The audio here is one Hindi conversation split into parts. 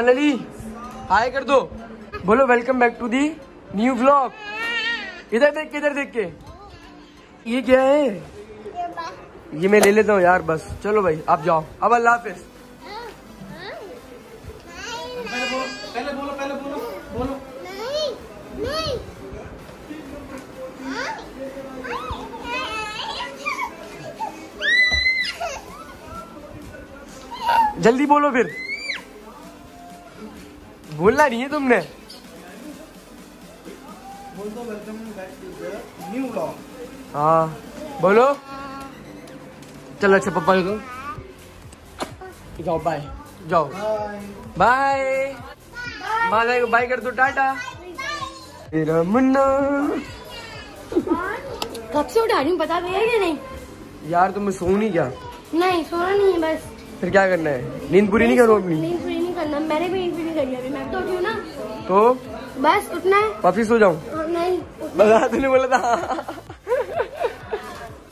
फाइनली हाय कर दो। बोलो welcome back to the new vlog इधर देख के इधर देख के। ये क्या है? ये मैं ले लेता हूँ यार बस। चलो भाई आप जाओ। अब अल्लाह हाफिज। पहले बोलो पहले बोलो बोलो। जल्दी बोलो फिर। बोलना नहीं है तुमने। बोल दो welcome back to the new vlog हाँ बोलो। चलो अच्छा पप्पा को जाओ बाय जाओ। बाय बाय माला को बाय कर दो टाटा। तेरा मुन्ना। कब से उठा रही हूँ पता भी है कि नहीं? यार तुम्हें सो नहीं क्या नहीं सोना नहीं है बस। फिर क्या करना है? नींद पूरी नहीं करो अपनी। नींद करना मैंने भी पूरी नहीं करी अभी मैं तो उठी हूँ ना। तो? बस उठना है। वापिस सो जाऊँ? और नहीं बता तूने बोला था।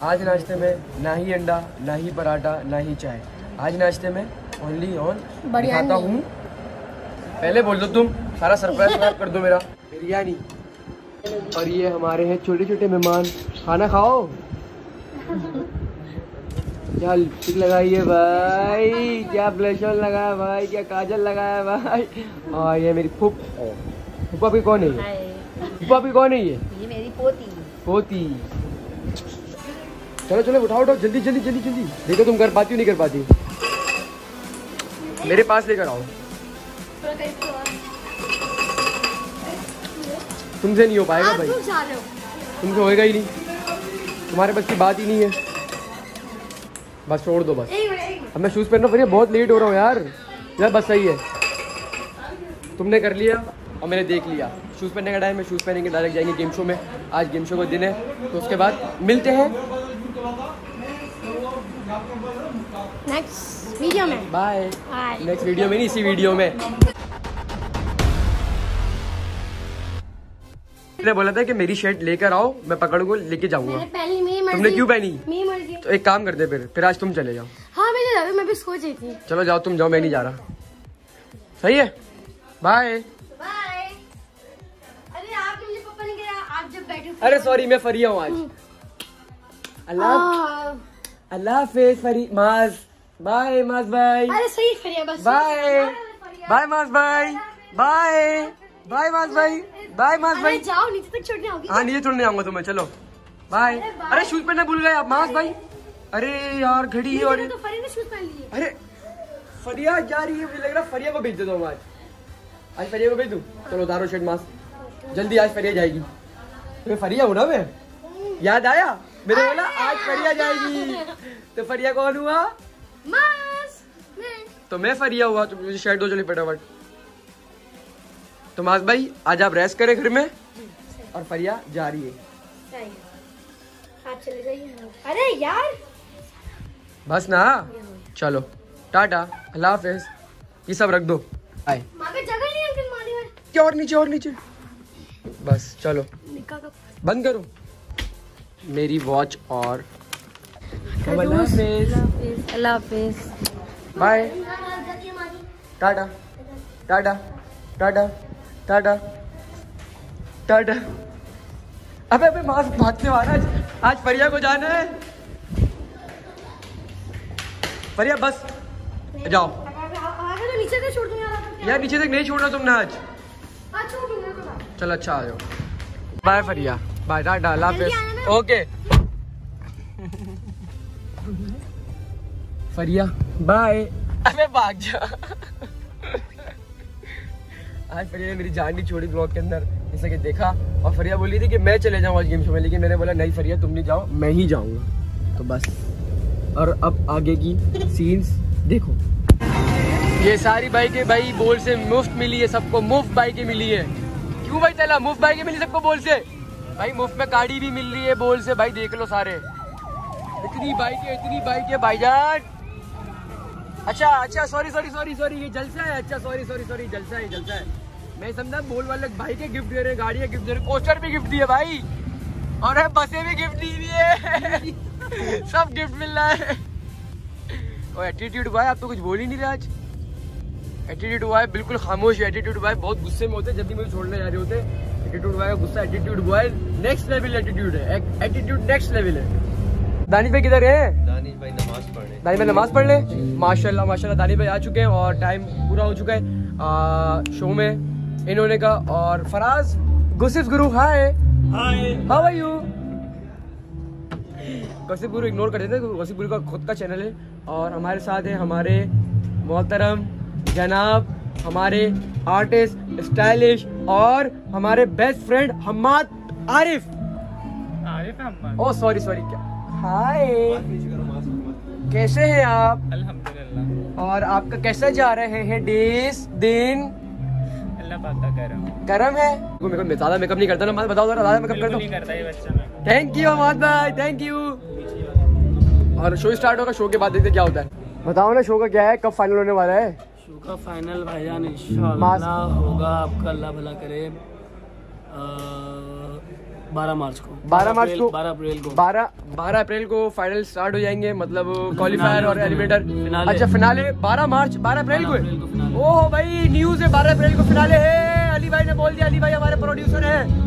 आज नाश्ते में ना ही अंडा ना ही पराठा ना ही चाय। आज नाश्ते में ओनली ऑन बिरयानी। खाता हूँ। पहले बोल दो तुम सारा सरप्राइज़ कर दो मेरा। बिरयानी। और ये हमारे हैं छोटे छोटे मेहमान। खाना खाओ? क्या लिपस्टिक लगाई है भाई? क्या ब्लशर लगाया भाई? क्या काजल लगाया भाई? और ये मेरी फुप फुप्पा भी कौन है ये? फुप्पा भी कौन है ये? ये मेरी पोती। होती चलो चलो उठाओ उठाओ जल्दी जल्दी जल्दी जल्दी। देखो तुम कर पाती हो नहीं कर पाती। मेरे पास लेकर आओ। तुमसे नहीं हो पाएगा भाई। हो। तुमसे होएगा ही नहीं। तुम्हारे बस की बात ही नहीं है। बस छोड़ दो बस। अब मैं शूज़ पहन रहा हूँ फिर बहुत लेट हो रहा हूँ यार। यार बस सही है। तुमने कर लिया और मैंने देख लिया। शूज़ पहनने का टाइम है शूज़ पहनेंगे डायरेक्ट जाएँगे गेम शो में। आज गेम शो का दिन है। तो उसके बाद मिलते हैं। नेक्स्ट वीडियो में। बाय नेक्स्ट वीडियो में नहीं इसी वीडियो में। मैंने बोला था कि मेरी शर्ट लेकर आओ मैं पकड़ को लेके जाऊँगा। तुमने क्यों पहनी? तो एक काम करते फिर फिर आज तुम चले जाओ। हाँ मैं जा रही हूँ मैं भी सोच रही थी। चलो जाओ तुम जाओ मैं नहीं जा रहा। सही है? बाय अरे आपने मुझे पापा ने कहा आप जब बैठे अरे सॉरी मैं फरिया हूँ आज। अल्लाह। आ, अल्लाह हाफिज फरी। माज। बाय माज बाय अरे सही फरिया बस। Bye bye Maaz bye bye bye Maaz भाई। बाय माज भाई। जाओ नीचे तक छोड़ने होगी हाँ नीचे छोड़ने आऊँगा तुम्हें चलो। बाय अरे शूज़ पहनना भूल गए आप माज भाई। अरे यार घड़ी है और तो फरी ने शूज़ पहन लिए अरे फरिया जा रही है मुझे लग रहा फरिया को भेज देता हूँ आज। आज फरिया को भेज? दूँ चलो उतारो शर्ट मास्क जल्दी आज फरिया जाएगी। तुम्हें फरिया हूँ ना मैं? याद आया? मैंने बोला आज फरिया जाएगी। तो फरिया कौन हुआ? मास तो मैं फरिया हुआ तो मुझे शर्ट दो चली फटाफट। तो मास भाई आज आप रेस्ट करें घर में। और फरिया जा रही है। आप चले जाइए अरे यार! बस ना? चलो। टाटा। अल्लाह हाफिज। ये सब रख दो। आए। जगह नहीं है क्या और नीचे और नीचे। बस चलो। बंद करो। मेरी वॉच और अल्लाह हाफिज। Bye. Tata. Tata. Tata. Tata. Tata. अबे अबे मास्क भागते वाला आज फरिया को जाना है फरिया बस जाओ तो नीचे छोड़ दूँगा यार नीचे तक नहीं छोड़ना तुमने आज तो चलो अच्छा आ जाओ बाय फरिया बाय टाटा हाफिज ओके फरिया बाय अबे भाग जा आज फरिया ने मेरी जान नहीं छोड़ी ब्लॉग के अंदर जैसा कि देखा और फरिया बोली थी कि मैं चले जाऊँ आज गेम शो में, लेकिन मैंने बोला, नहीं फरिया, तुम नहीं जाओ, मैं ही जाऊँगा। तो बस। और अब आगे की सीन्स देखो। ये सारी बाइकें भाई बोल से मुफ़्त मिली है, सबको मुफ़्त बाइकें मिली है। क्यों भाई चला मुफ़्त बाइकें मिली सबको बोल से? भाई मुफ़्त में गाड़ी भी मिल रही है बोल से, भाई देख लो सारे। इतनी बाइकें इतनी बाइकें, भाईजान। अच्छा अच्छा सॉरी सॉरी सॉरी सॉरी ये जलसा है अच्छा सॉरी सॉरी सॉरी जलसा है जलसा है। मैं समझा बोल वाले भाई के गिफ्ट दे रहे हैं गाड़ियाँ गिफ्ट दे रहे हैं पोस्टर भी गिफ्ट दिए भाई। और बसें भी गिफ्ट दी हुई है। सब गिफ्ट मिल रहा है। और एटीट्यूड भाई आप तो कुछ बोल ही नहीं रहे आज। एटीट्यूड बॉय बिल्कुल खामोश एटीट्यूड बॉय बहुत गुस्से में होते हैं जब भी मुझे छोड़ने जा रहे होते एटीट्यूड बॉय का गुस्सा attitude boy next level attitude है। एटीट्यूड नेक्स्ट लेवल है। दानिश भाई किधर है? दानिश भाई नमाज़ पढ़ने दानिश भाई नमाज़ पढ़ ले? माशाल्लाह माशाल्लाह दानिश भाई आ चुके हैं और टाइम पूरा हो चुका है। आ, शो में। इन्होंने कहा और फराज गुसिफ गुरु hi. Hi. How are you gossip Guru ignore कर देते हैं गसिप गुरु का खुद का चैनल है। और हमारे साथ है हमारे मोहतरम जनाब हमारे आर्टिस्ट स्टाइलिश और हमारे best friend Hammad Arif. Arif Ahmed oh sorry sorry क्या? हाय कैसे हैं आप? अल्हम्दुलिल्लाह। और आपका कैसा जा रहे हैं डेज़ दिन? अल्लाह पाक का करम। गर्म है? मेरे को ज़्यादा मेकअप नहीं करता ना बताओ जरा ज़्यादा मेकअप कर दो। नहीं करता ये बच्चा थैंक यू अहमद भाई थैंक यू और शो स्टार्ट होगा शो के बाद देखते क्या होता है। बताओ ना शो का क्या है कब फाइनल होने वाला है? शो का फाइनल भाई इंशाल्लाह होगा आपका अल्लाह भला करे। बारह मार्च को। 12 मार्च को? बारह अप्रैल को। 12 12 अप्रैल को फाइनल स्टार्ट हो जाएँगे मतलब क्वालिफायर और होते। एलिमिनेटर अच्छा फिनाले 12 मार्च 12 अप्रैल को 12 अप्रैल को है ओह भाई न्यूज़ है 12 अप्रैल को फिनाले है। अली भाई ने बोल दिया अली भाई हमारे प्रोड्यूसर है।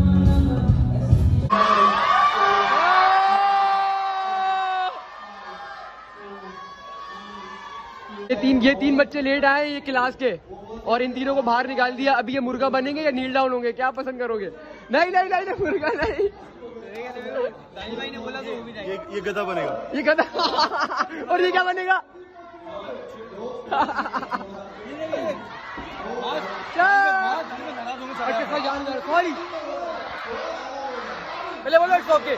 ये तीन ये तीन बच्चे लेट आए ये क्लास के। और इन तीनों को बाहर निकाल दिया। अभी ये मुर्गा बनेंगे या नील डाउन होंगे? क्या पसंद करोगे? नहीं नहीं नहीं, नहीं मुर्गा नहीं। ये ये गधा बनेगा। ये गधा। और ये क्या बनेगा? सॉरी पहले बोलो इट्स ओके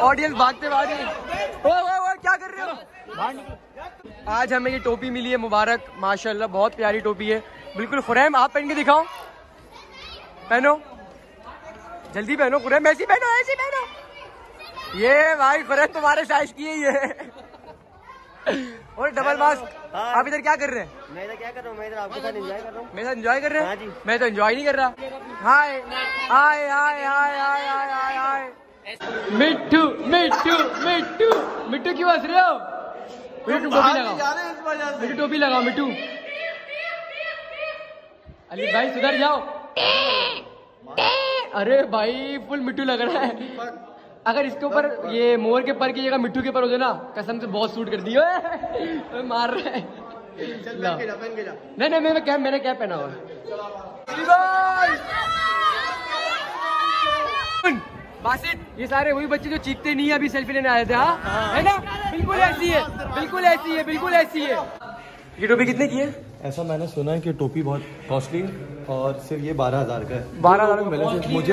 ऑडियंस भागते भागे क्या कर रहे हो? आज हमें ये टोपी मिली है मुबारक माशाल्लाह बहुत प्यारी टोपी है। बिल्कुल खुरैम आप पहन के दिखाओ पहनो। जल्दी पहनो खुरैम ऐसी पहनो ऐसी पहनो। ये भाई खुरैम तुम्हारे साइज़ की है ये। और डबल मास्क आप इधर क्या कर रहे हैं? मैं इधर क्या कर रहा हूँ? मैं इधर आपके साथ एंजॉय कर रहा हूँ। मैं तो एंजॉय कर रहे हाँ? हैं मैं तो एंजॉय नहीं कर रहा। हाय हाय हाय हाय हाय हाय हाय हाय। मिट्टू मिट्टू मिट्टू मिट्टू क्यों हंस रहे हो? मिट्टू टोपी लगाओ मिट्टू टोपी लगाओ मिट्टू। अली भाई सुधर जाओ। अरे भाई फुल मिट्टू लग रहा है। अगर इसके ऊपर ये मोर के पर की जगह मिट्टू के पर होते ना कसम से बहुत सूट कर दियो ओए, मार रहा है। ला। नहीं नहीं मैंने कैप मैंने कैप पहना हुआ बासित ये सारे वही बच्चे जो चीखते नहीं है अभी सेल्फी लेने आए थे हाँ? है ना? बिल्कुल ऐसी है बिल्कुल ऐसी है बिल्कुल ऐसी है। ये टोपी कितने की है? ऐसा मैंने सुना है कि टोपी बहुत कॉस्टली और सिर्फ़ ये बारह हज़ार का है। बारह हज़ार मिले में सिर्फ़ मुझे।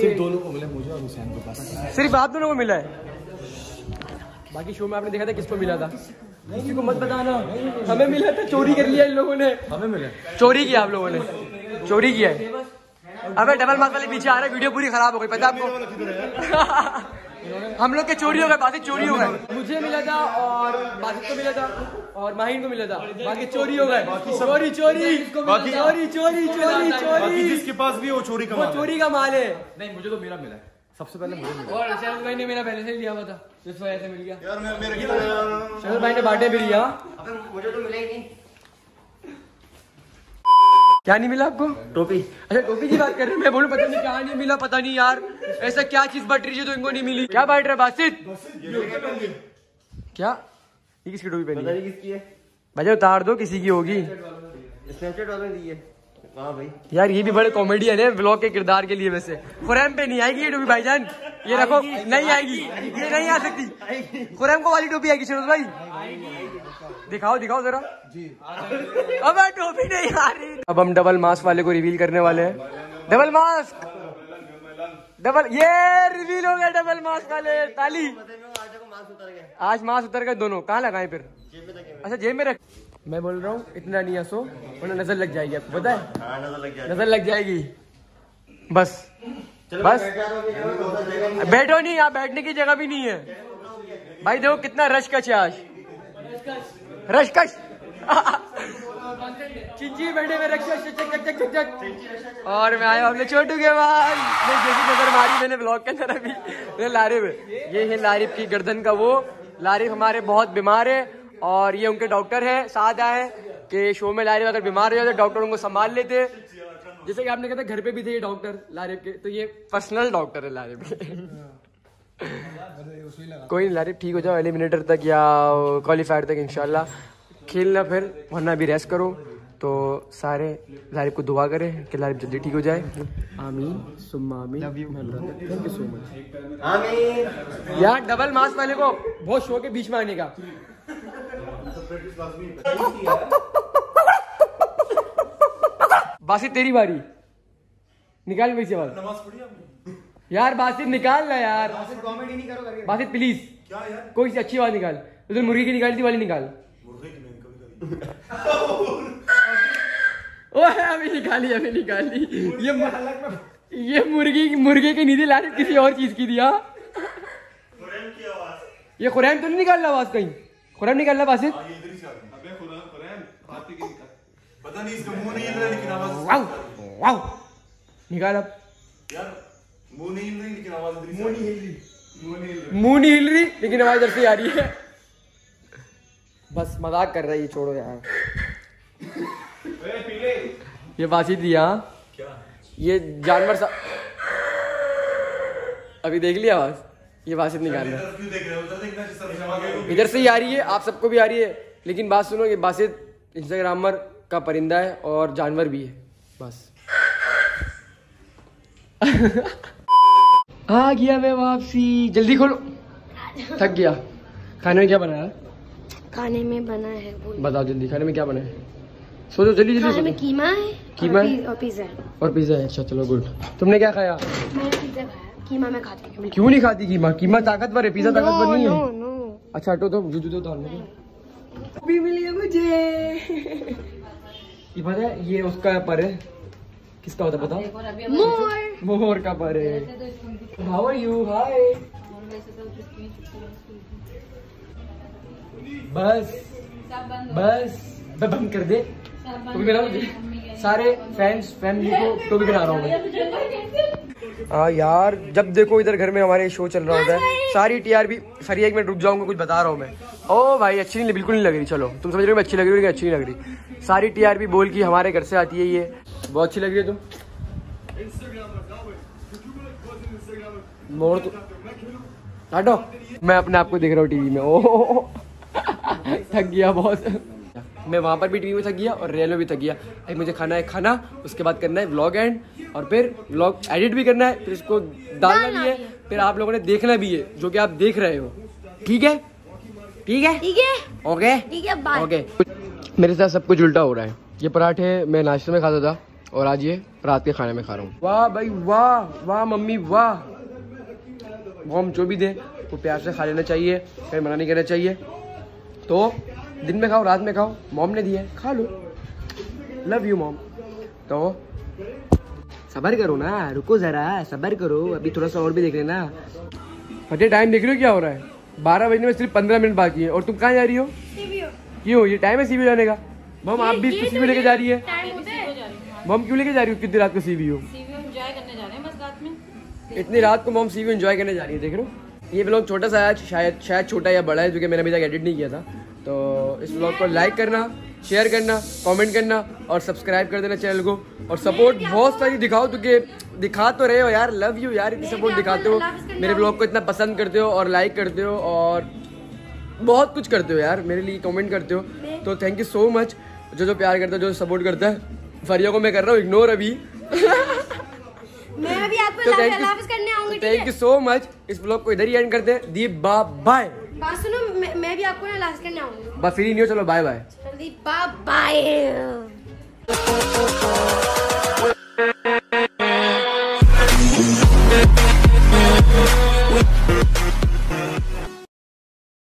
सिर्फ़ दोनों को मिले मुझे और हुसैन को बस। सिर्फ़ आप दोनों को मिला है? बाकी शो में आपने देखा था किसको मिला था? किसी को मत बताना। हमें मिला था चोरी कर लिया इन लोगों ने। हमें मिले। चोरी किया आप लोगों ने। चोरी किया है। अबे डबल मार्क वाले पीछे आ रहे वीडियो पूरी खराब हो गई पता है आपको? हम लोग के चोरी हो गए बाकी चोरी हो गए। मुझे मिला था और बासित को मिला था और माहिन को मिला था। बाकी चोरी हो गए। चोरी चोरी बाकी- चोरी चोरी चोरी चोरी जिसके पास भी वो चोरी कमा चोरी का माल है। नहीं मुझे तो मेरा मिला सबसे पहले मुझे मिला और शरद भाई ने मेरा पहले से ही लिया हुआ था इस वजह से मिल गया। यार मेरे किधर शरद भाई ने बांटे भी लिया। मुझे तो मिला ही नहीं। क्या नहीं मिला आपको? टोपी। अच्छा टोपी की बात कर रहे हैं? मैं बोलूँ पता नहीं क्या नहीं मिला पता नहीं यार। ऐसा क्या चीज़ बट रही है जो इनको नहीं मिली? क्या बांट रहे बासित क्या? ये किसकी टोपी पहनी है? किसकी है। भाई उतार दो किसी की होगी। स्नैपचैट वाले ने दी है। हाँ भाई। यार ये भी बड़े कॉमेडियन है ब्लॉग के किरदार के लिए वैसे। खुरैम पे नहीं आएगी ये टोपी भाईजान? ये रखो नहीं आएगी। ये नहीं आ सकती। खुरैम को वाली टोपी आएगी शरोज भाई। दिखाओ दिखाओ जरा। जी। अब टोपी नहीं आ रही। अब हम डबल मास्क वाले को रिवील करने वाले हैं। Double mask. डबल ये रिवील हो गया डबल मास्क वाले ताली। आज मास्क उतर गए दोनों। कहाँ लगाए फिर? अच्छा जेब में रख। मैं बोल रहा हूँ इतना नहीं हंसो वरना नज़र लग जाएगी आपको पता है? नज़र लग गया नज़र लग जाएगी। बस। बस। बैठो नहीं यहाँ बैठने की जगह भी नहीं है। भाई देखो कितना रश कश है आज। रशकश चिंची बैठे में और मैं आया हमने छोटू के बाद जैसी नज़र मारी मैंने ब्लॉग के अंदर अभी। लारिब ये है लारिब की गर्दन का वो। लारिब हमारे बहुत बीमार है और ये उनके डॉक्टर है। साथ आए कि शो में लारिब अगर बीमार हो जाए तो डॉक्टर उनको संभाल लेते। जैसे कि आपने कहा था घर पे भी थे ये डॉक्टर लारिब के। तो ये पर्सनल डॉक्टर है लारिब के कोई नहीं लारिब ठीक हो जाओ एलिमिनेटर तक या क्वालिफायर तक इंशाल्लाह। खेलना फिर वरना भी रेस्ट करो। तो सारे लारिब को दुआ करें कि लारिब जल्दी ठीक हो जाए। आमीन सुम्मा आमीन। थैंक यू सो मच आमीन। यार डबल मास्क वाले को। बहुत शौक है बीच में आने का। बासी तेरी बारी। निकाल मेरी से आवाज़ यार बासित निकाल ना यार। कॉमेडी नहीं करो करके बासित प्लीज़ कोई सी अच्छी बात निकाल। उधर मुर्गी की निकाली। थी वाली निकाल ओए अभी निकाली अभी निकाली। ये मु- ये मुर्गी मुर्गे की ला रही किसी और चीज़ की दिया ये खुरैम तो नहीं निकाल रहा आवाज़ कहीं? खुरैम निकाल रहा बासित? पता नहीं इसका मुँह नहीं हिल रहा लेकिन आवाज़। वाओ वाओ निकाल अब। यार मुँह नहीं हिल रही लेकिन आवाज़ इधर मुँह नहीं हिल रही मुँह नहीं हिल मुँह नहीं हिल रही लेकिन आवाज़ इधर से आ रही है। बस मज़ाक कर रहा है ये छोड़ो यार। ये बासी दिया ये जानवर सा अभी देख लिया आवाज़? ये बासित निकाल रहा। इधर से ही आ रही है आप सबको भी आ रही है। लेकिन बात सुनो ये बासित इंस्टाग्रामर का परिंदा है और जानवर भी है। बस। आ गया मैं वापसी। जल्दी खोलो। थक गया। खाने में क्या बनाया खाने में बना है बताओ जल्दी खाने में क्या बना है? सोचो जल्दी खाने जल्दी में कीमा है कीमा और है? पिज्जा है। और पिज्जा है। अच्छा चलो गुड। तुमने क्या खाया? मैंने पिज्जा खाया। कीमा मैं खाती हूँ क्यों नहीं खाती कीमा? कीमा ताकतवर है पिज्जा ताकतवर नहीं है। अच्छा हटो तो जूते तो उतार लो। भी मिली है मुझे। ये पता है ये उसका पर है। किसका होता है बताओ मोर मोर का है हाउ आर यू हाय बस बस, मैं बंद कर दे। पहना मुझे। सारे फैंस फैमिली को टोपी पहना रहा हूँ मैं। हाँ यार, जब देखो इधर घर में हमारे शो चल रहा होता है, सारी टीआर भी सर एक मिनट रुक जाऊँगा, कुछ बता रहा हूँ मैं। ओ भाई, अच्छी नहीं, बिल्कुल नहीं लग रही, चलो। तुम समझ रहे हो मैं अच्छी लग रही हूँ अच्छी नहीं लग रही। सारी टीआर भी बोल की हमारे घर से आती है ये। बहुत अच्छी लग रही है तुम। मोड़ तो। हटो। मैं अपने आप को देख रहा हूँ टीवी में। ओ थक गया बहुत। मैं वहाँ पर भी टीवी में थक गया और रियल में भी थक गया। अभी मुझे खाना है खाना उसके बाद करना है व्लॉग एंड और फिर व्लॉग एडिट भी करना है फिर इसको डालना भी है फिर आप लोगों ने देखना भी है जो कि आप देख रहे हो। ठीक है? ठीक है? ठीक है। ओके ठीक है ओके मेरे साथ सब कुछ उल्टा हो रहा है। ये पराठे मैं नाश्ते में खाता था और आज ये रात के खाने में खा रहा हूँ। वाह भाई वाह वाह मम्मी वाह। वो हम जो भी दें वो प्यार से खा लेना चाहिए कहीं मना नहीं करना चाहिए। तो दिन में खाओ रात में खाओ मॉम ने दिया है खा लो। लव यू मॉम तो सबर करो ना रुको जरा सबर करो अभी थोड़ा सा और भी देख लेना। फटे टाइम देख रहे हो क्या हो रहा है? बारह बजने में सिर्फ़ पंद्रह मिनट बाकी है और तुम कहाँ जा रही हो? क्यों ये टाइम है सीवी जाने का? मम आप भी तो लेके जा रही है? मम क्यों लेके जा रही हो? कितनी रात को सीवी हो एंजॉय करने जा रहे हैं बस रात में इतनी रात को मॉम सीवी इन्जॉय करने जा रही है देख रहे हो? ये ब्लॉग छोटा सा है आज शायद शायद छोटा या बड़ा है जो कि मैंने अभी तक एडिट नहीं किया था। तो इस ब्लॉग को लाइक करना शेयर करना कमेंट करना और सब्सक्राइब कर देना चैनल को। और सपोर्ट बहुत सारी दिखाओ क्योंकि दिखा तो रहे हो यार लव यू यार इतनी सपोर्ट दिखाते हो। मेरे ब्लॉग को इतना पसंद करते हो और लाइक करते हो और बहुत कुछ करते हो यार मेरे लिए कमेंट करते हो। तो थैंक यू सो मच जो जो प्यार करता है जो सपोर्ट करता है फरिया को मैं कर रहा हूँ इग्नोर अभी। तो thank you thank you so much इस ब्लॉग को इधर ही एंड करते हैं. दीप बा बाय बात सुनो मैं, भी आपको ना लास्ट करने आऊँगी। बस फ्री नहीं हो चलो bye bye Deep bye bye